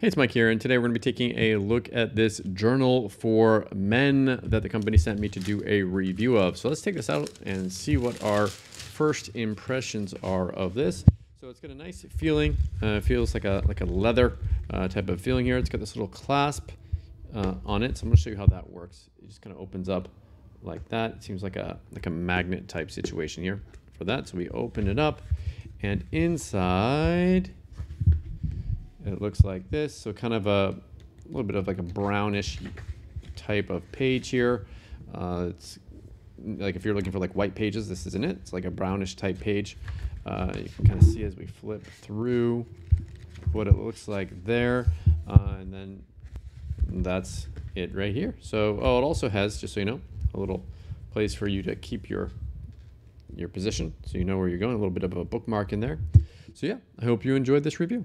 Hey, it's Mike here, and today we're going to be taking a look at this journal for men that the company sent me to do a review of. So let's take this out and see what our first impressions are of this. So it's got a nice feeling. Uh, feels like a like a leather uh, type of feeling here. It's got this little clasp uh, on it. So I'm going to show you how that works. It just kind of opens up like that. It seems like a like a magnet type situation here for that. So we open it up, and inside it looks like this. So kind of a, little bit of like a brownish type of page here. Uh, it's like if you're looking for like white pages, this isn't it. It's like a brownish type page. Uh, you can kind of see as we flip through what it looks like there. Uh, and then that's it right here. So, oh, it also has, just so you know, a little place for you to keep your your position so you know where you're going, a little bit of a bookmark in there. So yeah, I hope you enjoyed this review.